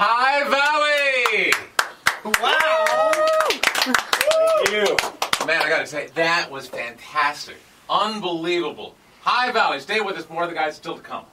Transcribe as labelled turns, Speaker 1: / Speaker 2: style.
Speaker 1: High Valley!
Speaker 2: Wow.
Speaker 1: Thank you. Man, I gotta say, that was fantastic. Unbelievable. High Valley, stay with us. More of the guys still to come.